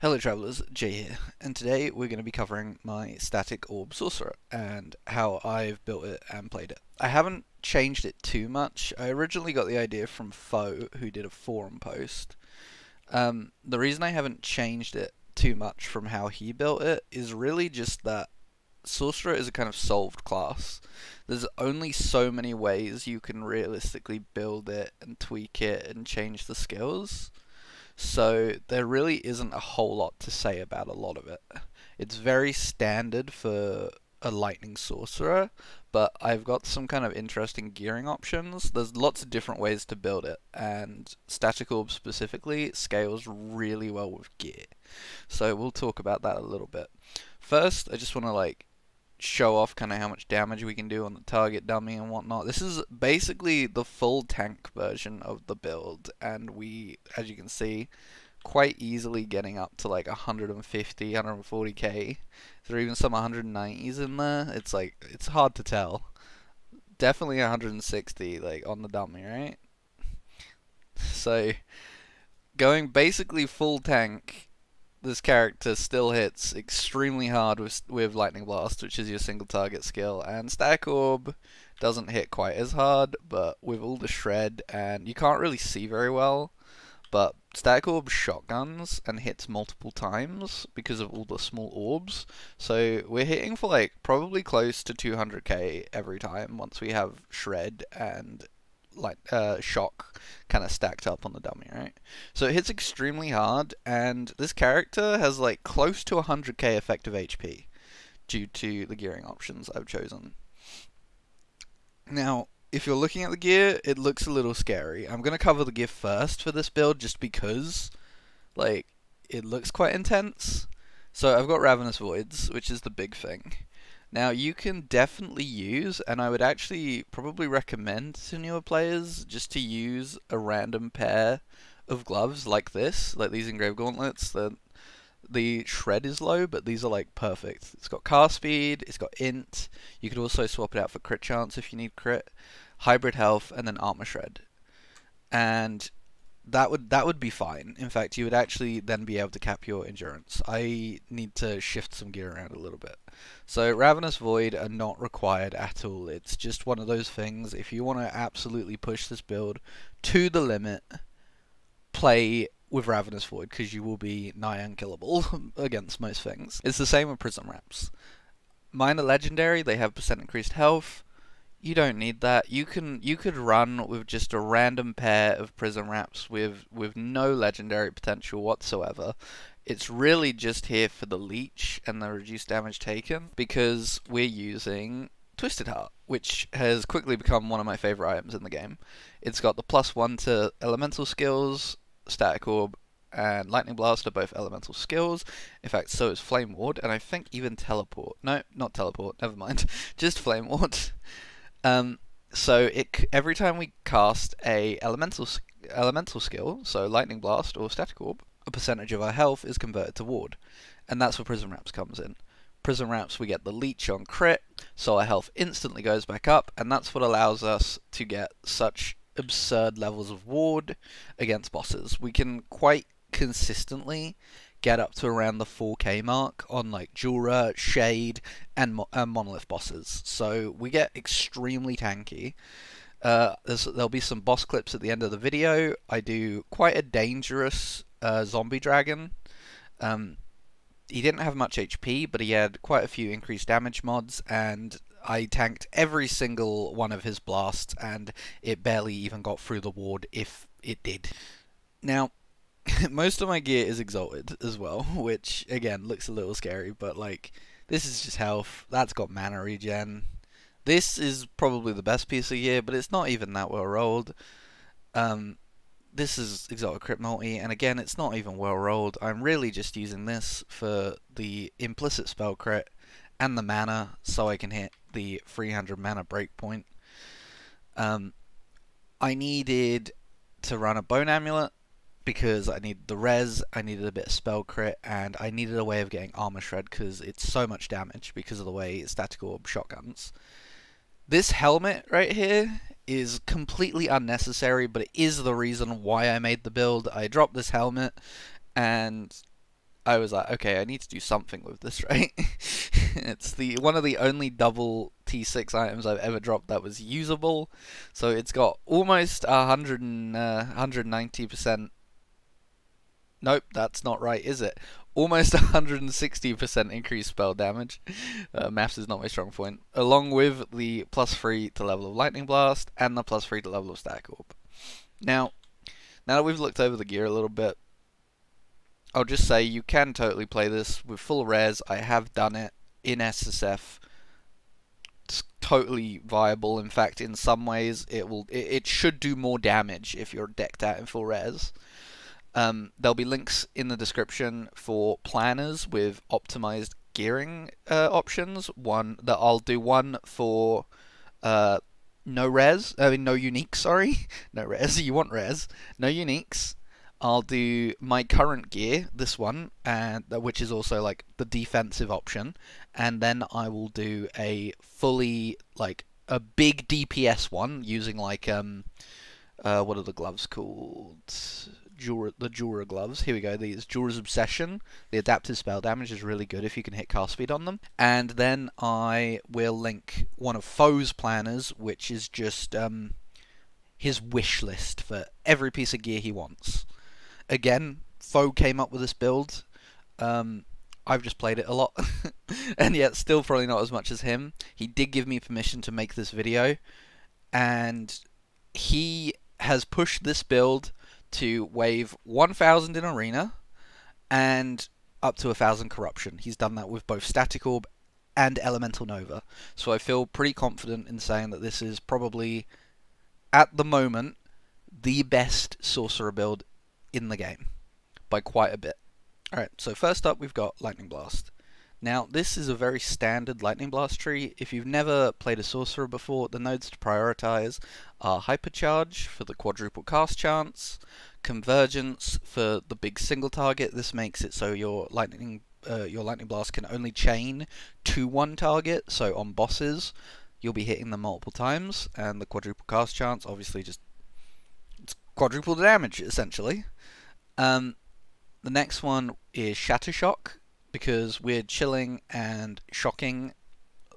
Hello travellers, Jay here, and today we're going to be covering my Static Orb Sorcerer and how I've built it and played it. I haven't changed it too much. I originally got the idea from FoE, who did a forum post. Um, the reason I haven't changed it too much from how he built it is really just that Sorcerer is a kind of solved class. There's only so many ways you can realistically build it and tweak it and change the skills. So there really isn't a whole lot to say about a lot of it. It's very standard for a lightning sorcerer, but I've got some kind of interesting gearing options. There's lots of different ways to build it, and Static Orb specifically scales really well with gear. So we'll talk about that a little bit. First, I just want to like show off kind of how much damage we can do on the target dummy and whatnot. This is basically the full tank version of the build, and we, as you can see, quite easily getting up to like 150, 140k. There even some 190s in there. It's like, it's hard to tell. Definitely 160, like, on the dummy, right? So, going basically full tank this character still hits extremely hard with with Lightning Blast, which is your single target skill, and Static Orb doesn't hit quite as hard, but with all the shred and you can't really see very well, but Static Orb shotguns and hits multiple times because of all the small orbs. So we're hitting for like probably close to 200k every time once we have shred and like uh, shock kind of stacked up on the dummy, right? So it hits extremely hard, and this character has like close to 100k effective HP due to the gearing options I've chosen. Now, if you're looking at the gear, it looks a little scary. I'm going to cover the gear first for this build just because, like, it looks quite intense. So I've got Ravenous Voids, which is the big thing. Now, you can definitely use, and I would actually probably recommend to newer players just to use a random pair of gloves like this, like these engraved gauntlets. The, the shred is low, but these are like perfect. It's got cast speed, it's got int. You could also swap it out for crit chance if you need crit, hybrid health, and then armor shred. And that would that would be fine. In fact, you would actually then be able to cap your endurance. I need to shift some gear around a little bit. So Ravenous Void are not required at all. It's just one of those things. If you want to absolutely push this build to the limit, play with Ravenous Void because you will be nigh unkillable against most things. It's the same with Prism Wraps. Mine are legendary. They have percent increased health you don't need that. You can you could run with just a random pair of prism wraps with with no legendary potential whatsoever. It's really just here for the leech and the reduced damage taken because we're using Twisted Heart, which has quickly become one of my favorite items in the game. It's got the plus one to elemental skills, static orb, and Lightning Blast are both elemental skills. In fact, so is Flame Ward, and I think even Teleport. No, not Teleport, never mind. Just Flame Ward. Um, so it every time we cast a elemental elemental skill, so lightning blast or static orb, a percentage of our health is converted to ward, and that's where prism wraps comes in. Prism wraps we get the leech on crit, so our health instantly goes back up, and that's what allows us to get such absurd levels of ward against bosses. We can quite consistently get up to around the 4k mark on like Julra, Shade, and, Mo Monolith bosses. So we get extremely tanky. Uh, there'll be some boss clips at the end of the video. I do quite a dangerous uh, zombie dragon. Um, he didn't have much HP, but he had quite a few increased damage mods, and I tanked every single one of his blasts, and it barely even got through the ward if it did. Now, most of my gear is exalted as well, which again looks a little scary, but like this is just health. That's got mana regen. This is probably the best piece of gear, but it's not even that well rolled. Um, this is Exalted Crit Multi, and again, it's not even well rolled. I'm really just using this for the implicit spell crit and the mana, so I can hit the 300 mana breakpoint. Um, I needed to run a Bone Amulet, because I needed the res, I needed a bit of spell crit, and I needed a way of getting armor shred because it's so much damage because of the way static orb shotguns. This helmet right here is completely unnecessary, but it is the reason why I made the build. I dropped this helmet, and I was like, okay, I need to do something with this, right? it's the one of the only double T6 items I've ever dropped that was usable. So it's got almost 100 and, uh, 190%. Nope, that's not right, is it? Almost 160% increased spell damage. Uh, maths is not my strong point. Along with the plus 3 to level of Lightning Blast and the plus 3 to level of Static Orb. Now, now that we've looked over the gear a little bit, I'll just say you can totally play this with full res. I have done it in SSF. It's totally viable. In fact, in some ways, it will. It, it should do more damage if you're decked out in full res. Um, there'll be links in the description for planners with optimized gearing uh, options. One that I'll do one for uh, no res. I mean no unique. Sorry, no res. You want res? No uniques I'll do my current gear, this one, and which is also like the defensive option, and then I will do a fully like a big DPS one using like um uh what are the gloves called? Julra, the Julra gloves. Here we go. These Julra's Obsession. The adaptive spell damage is really good if you can hit cast speed on them. And then I will link one of FoE's planners, which is just um, his wish list for every piece of gear he wants again, FoE came up with this build. Um, I've just played it a lot, and yet still probably not as much as him. He did give me permission to make this video, and he has pushed this build to wave 1000 in Arena and up to 1000 Corruption. He's done that with both Static Orb and Elemental Nova. So I feel pretty confident in saying that this is probably, at the moment, the best Sorcerer build in the game by quite a bit. Alright, so first up we've got Lightning Blast. Now, this is a very standard Lightning Blast tree. If you've never played a Sorcerer before, the nodes to prioritize are Hypercharge for the quadruple cast chance, Convergence for the big single target. This makes it so your Lightning uh, your Lightning Blast can only chain to one target, so on bosses you'll be hitting them multiple times, and the quadruple cast chance obviously just it's quadruple damage essentially. Um, the next one is Shatter Shock because we're chilling and shocking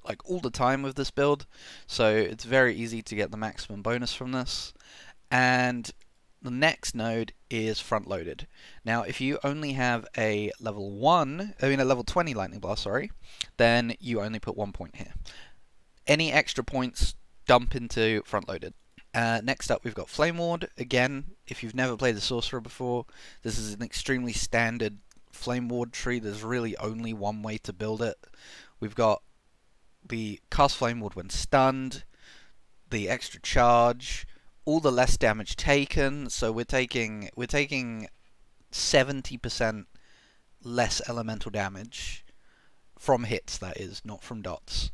like all the time with this build, so it's very easy to get the maximum bonus from this. And the next node is front loaded. Now, if you only have a level 1, I mean a level 20 lightning blast, sorry, then you only put one point here. Any extra points dump into front loaded. Uh, next up, we've got Flame Ward. Again, if you've never played the Sorcerer before, this is an extremely standard Flame Ward tree. There's really only one way to build it. We've got the cast Flame Ward when stunned, the extra charge, all the less damage taken. So we're taking we're taking 70% less elemental damage from hits. That is not from dots.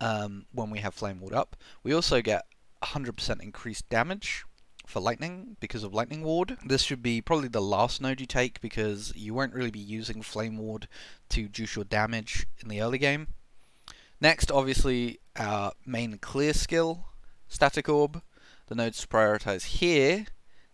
Um, when we have Flame Ward up, we also get 100% increased damage for lightning because of lightning ward. This should be probably the last node you take because you won't really be using flame ward to juice your damage in the early game. Next, obviously, our main clear skill, static orb. The nodes to prioritize here.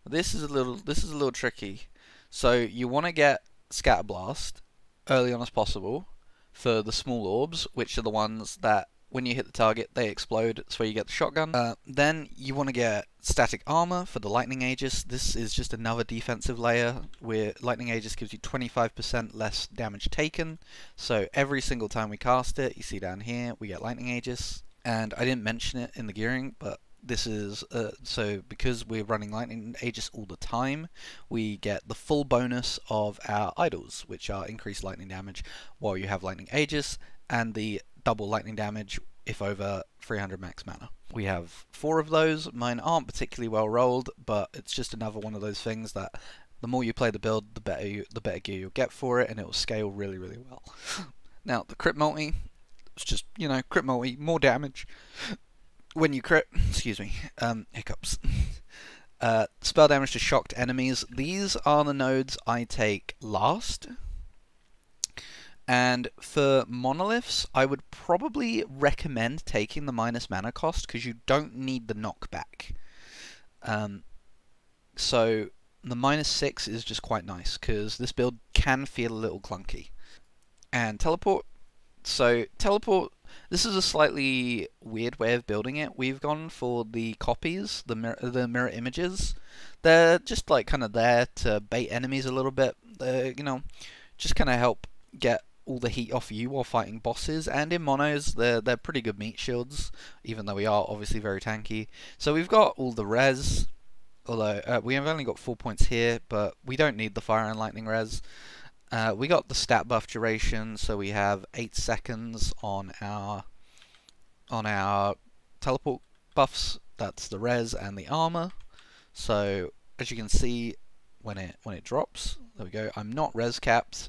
This is a little this is a little tricky. So you want to get scatter blast early on as possible for the small orbs, which are the ones that when you hit the target, they explode. That's where you get the shotgun. Uh, then you want to get static armor for the lightning aegis. This is just another defensive layer where lightning aegis gives you 25% less damage taken. So every single time we cast it, you see down here, we get lightning aegis. And I didn't mention it in the gearing, but this is uh, so because we're running lightning aegis all the time we get the full bonus of our idols which are increased lightning damage while you have lightning aegis and the double lightning damage if over 300 max mana. We have four of those. Mine aren't particularly well rolled, but it's just another one of those things that the more you play the build, the better you, the better gear you'll get for it, and it will scale really, really well. now the crit multi, it's just you know crit multi, more damage when you crit. Excuse me, um, hiccups. Uh, spell damage to shocked enemies. These are the nodes I take last and for monoliths, I would probably recommend taking the minus mana cost because you don't need the knockback. Um, so the minus 6 is just quite nice because this build can feel a little clunky. And teleport, so teleport, this is a slightly weird way of building it. We've gone for the copies, the mirror, the mirror images. They're just like kind of there to bait enemies a little bit. They're, you know, just kind of help get all the heat off you while fighting bosses. And in monos, they're they're pretty good meat shields, even though we are obviously very tanky. So we've got all the res, although uh, we have only got four points here, but we don't need the fire and lightning res. Uh, we got the stat buff duration, so we have eight seconds on our on our teleport buffs. That's the res and the armor. So as you can see, when it when it drops, there we go. I'm not res capped,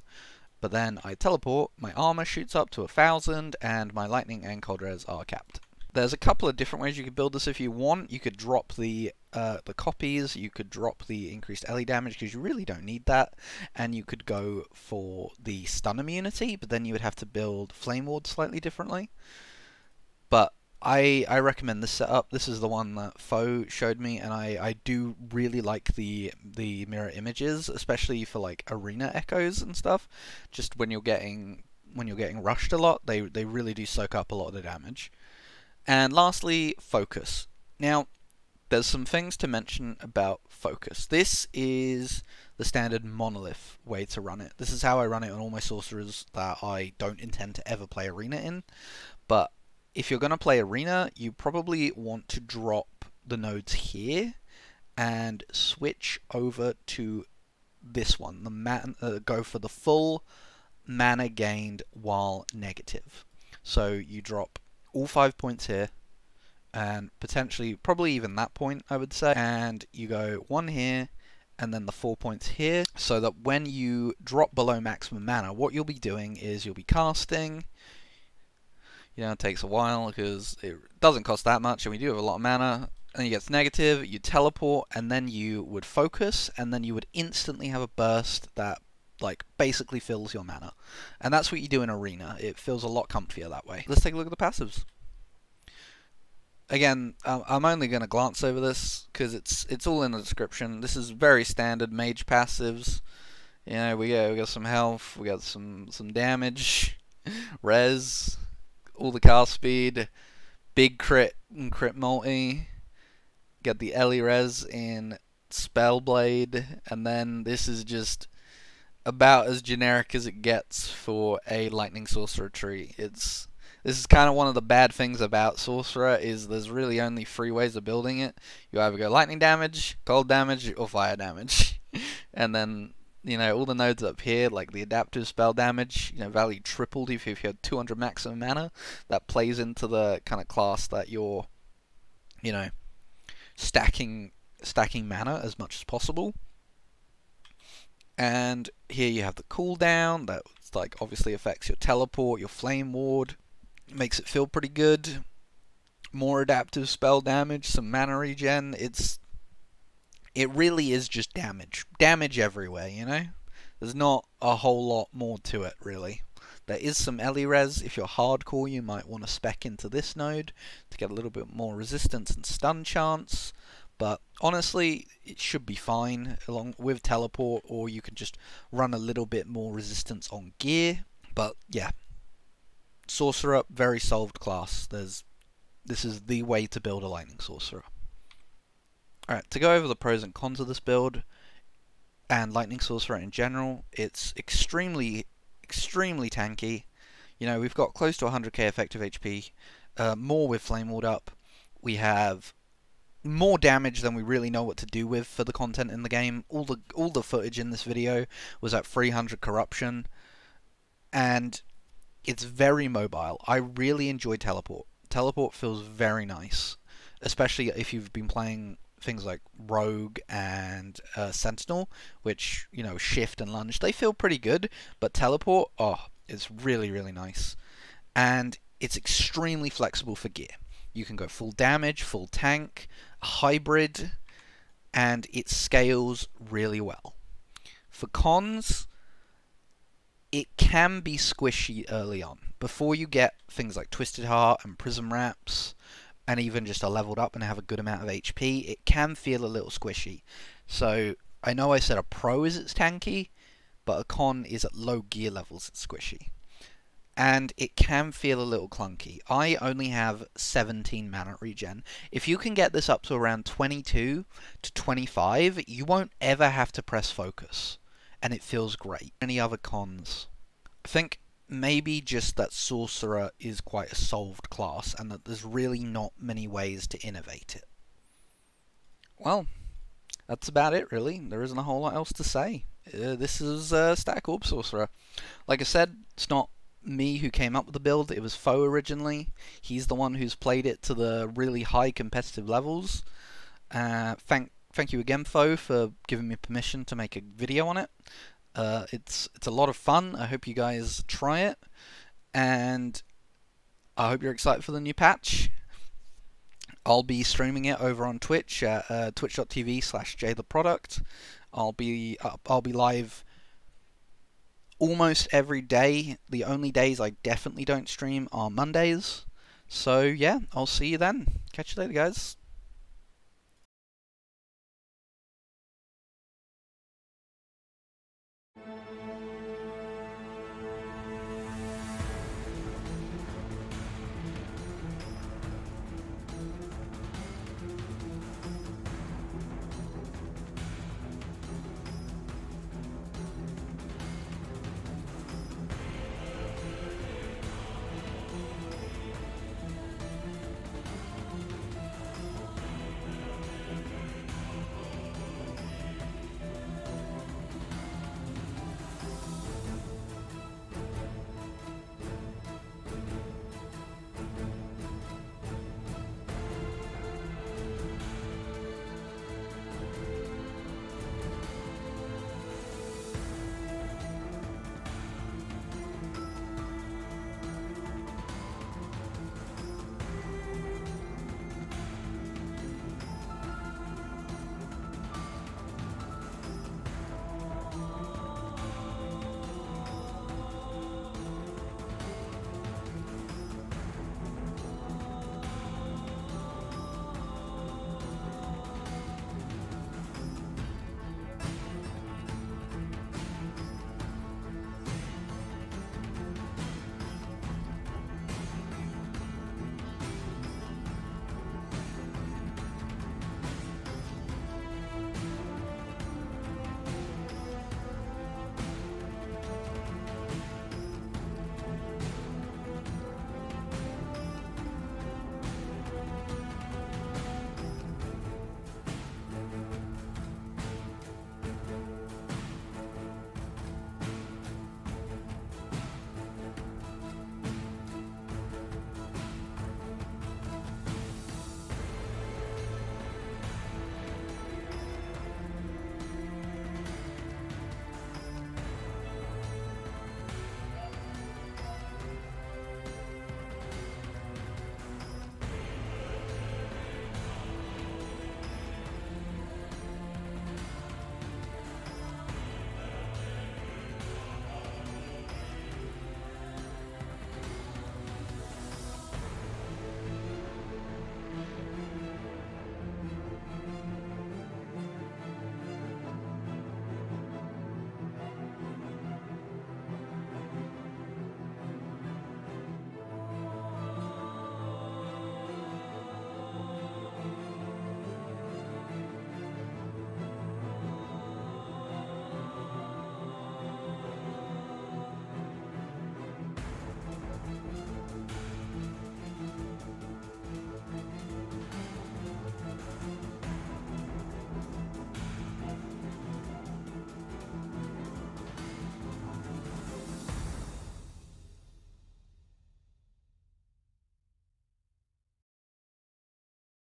but then I teleport, my armor shoots up to a thousand, and my lightning and cold are capped. There's a couple of different ways you could build this if you want. You could drop the uh, the copies, you could drop the increased ele damage because you really don't need that, and you could go for the stun immunity, but then you would have to build Flame Ward slightly differently. But I I recommend this setup. This is the one that FoE showed me, and I, I do really like the the mirror images, especially for like arena echoes and stuff. Just when you're getting when you're getting rushed a lot, they they really do soak up a lot of the damage. And lastly, focus. Now, there's some things to mention about focus. This is the standard monolith way to run it. This is how I run it on all my sorcerers that I don't intend to ever play arena in. But if you're going to play arena, you probably want to drop the nodes here and switch over to this one. The man, uh, go for the full mana gained while negative. So you drop all five points here and potentially probably even that point I would say and you go one here and then the four points here so that when you drop below maximum mana what you'll be doing is you'll be casting you know it takes a while because it doesn't cost that much and we do have a lot of mana and you get negative you teleport and then you would focus and then you would instantly have a burst that like basically fills your mana and that's what you do in arena it feels a lot comfier that way let's take a look at the passives again, um, I'm only going to glance over this because it's it's all in the description. This is very standard mage passives. You know, we got we got some health, we got some some damage, res, all the cast speed, big crit and crit multi. Got the ele res in Spellblade, and then this is just about as generic as it gets for a lightning sorcerer tree. It's this is kind of one of the bad things about Sorcerer is there's really only three ways of building it. You either go lightning damage, cold damage, or fire damage. and then, you know, all the nodes up here, like the adaptive spell damage, you know, value tripled if you had 200 maximum mana. That plays into the kind of class that you're, you know, stacking stacking mana as much as possible. And here you have the cooldown that like obviously affects your teleport, your flame ward, makes it feel pretty good. More adaptive spell damage, some mana regen. It's it really is just damage. Damage everywhere, you know? There's not a whole lot more to it, really. There is some ele. If you're hardcore, you might want to spec into this node to get a little bit more resistance and stun chance. But honestly, it should be fine along with teleport, or you can just run a little bit more resistance on gear. But yeah, Sorcerer, very solved class. There's This is the way to build a Lightning Sorcerer. Alright, to go over the pros and cons of this build, and Lightning Sorcerer in general, it's extremely, extremely tanky. You know, we've got close to 100k effective HP, uh, more with Flame Ward up. We have more damage than we really know what to do with for the content in the game. All the all the footage in this video was at 300 corruption, and it's very mobile. I really enjoy Teleport. Teleport feels very nice, especially if you've been playing things like Rogue and uh, Sentinel, which, you know, shift and lunge. They feel pretty good, but Teleport, oh, it's really, really nice. And it's extremely flexible for gear. You can go full damage, full tank, hybrid, and it scales really well. For cons, it can be squishy early on. Before you get things like Twisted Heart and Prism Wraps, and even just a leveled up and have a good amount of HP, it can feel a little squishy. So I know I said a pro is its tanky, but a con is at low gear levels it's squishy. And it can feel a little clunky. I only have 17 mana regen. If you can get this up to around 22 to 25, you won't ever have to press focus. And it feels great. Any other cons? I think maybe just that Sorcerer is quite a solved class and that there's really not many ways to innovate it. Well, that's about it really. There isn't a whole lot else to say. Uh, this is uh, Static Orb Sorcerer. Like I said, it's not me who came up with the build, it was FoE originally. He's the one who's played it to the really high competitive levels. Uh, thank thank you again, FoE, for giving me permission to make a video on it. Uh, it's it's a lot of fun. I hope you guys try it, and I hope you're excited for the new patch. I'll be streaming it over on Twitch at uh, twitch.tv slash jaytheproduct. I'll be I'll be live almost every day. The only days I definitely don't stream are Mondays. So yeah, I'll see you then. Catch you later, guys.